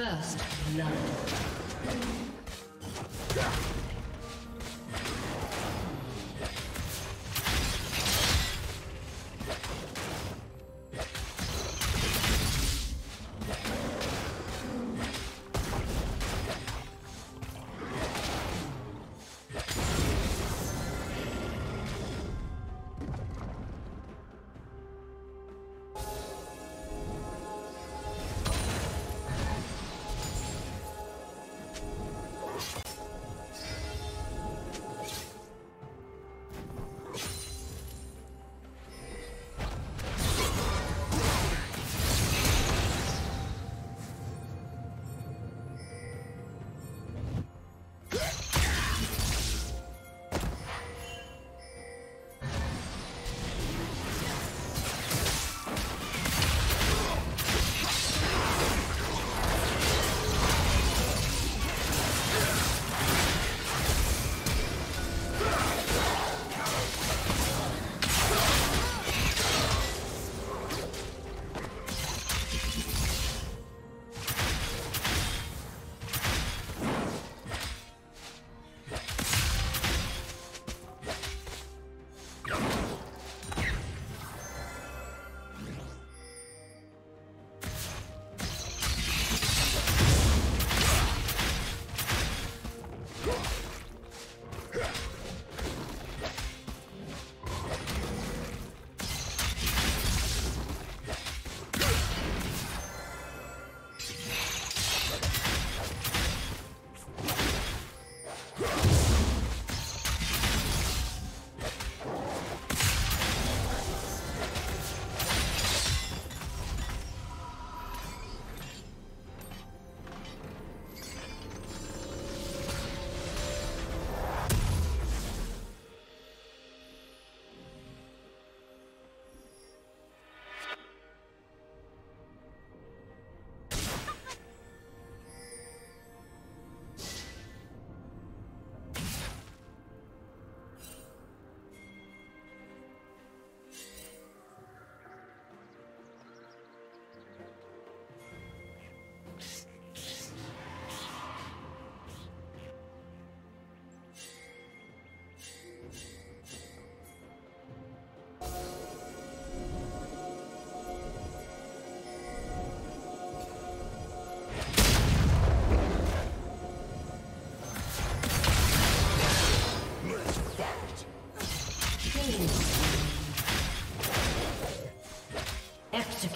First blood.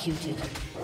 Executed.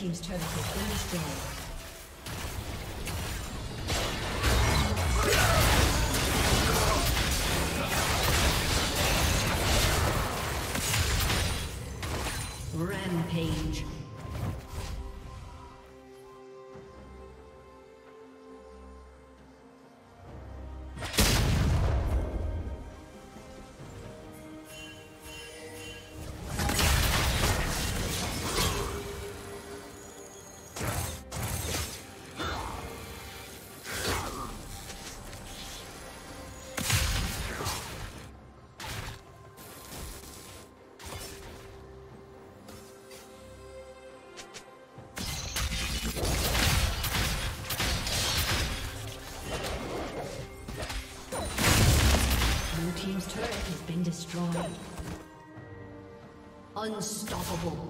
Team's turret has been destroyed. Destroyed. Unstoppable.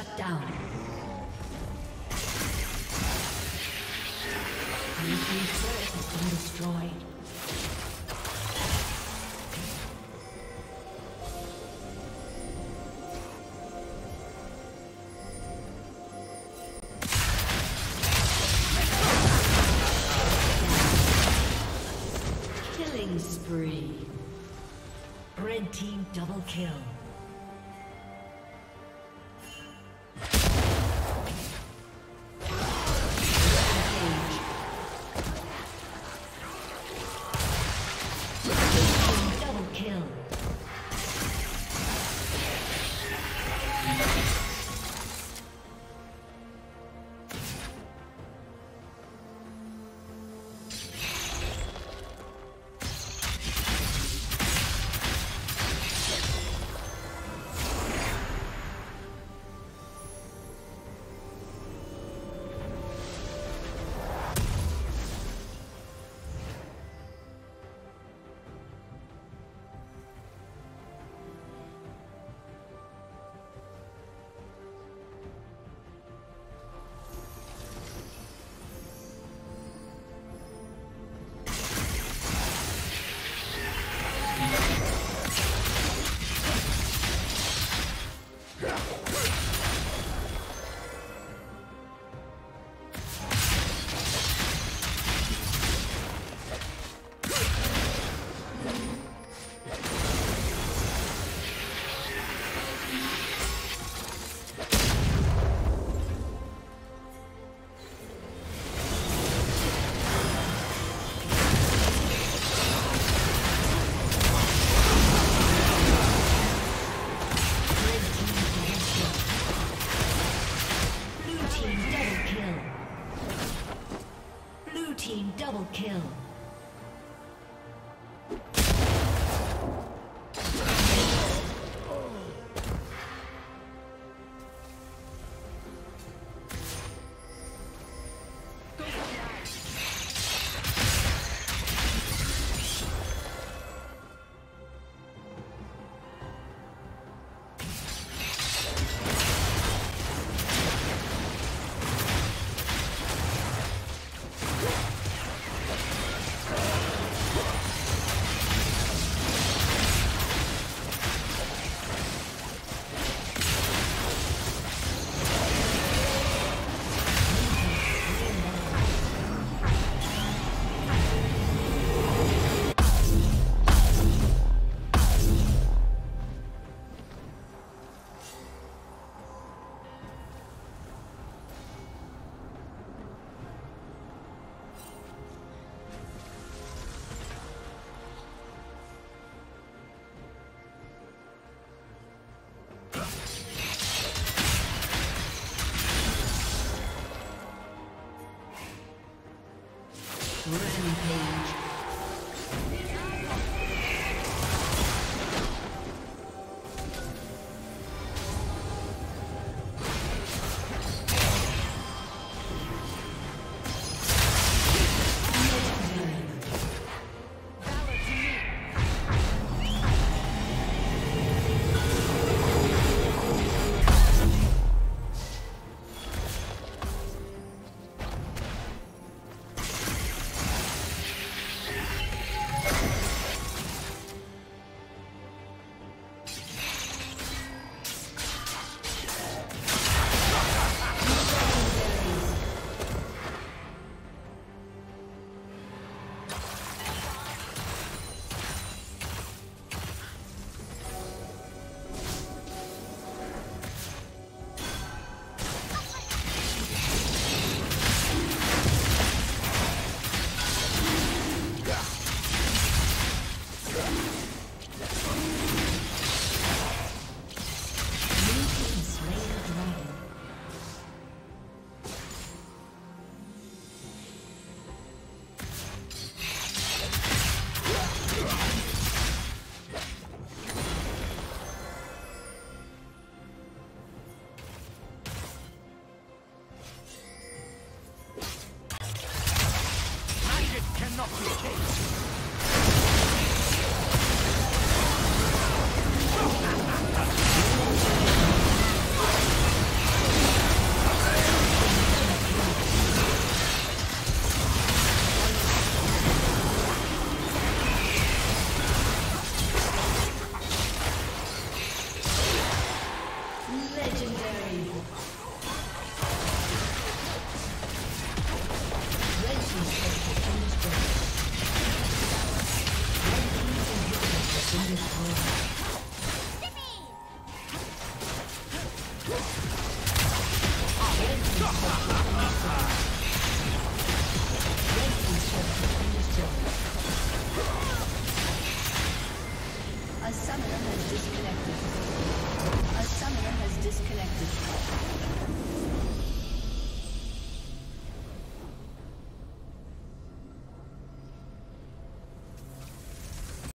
Shut down. Turret has been destroyed. Killing spree. Red team double kill.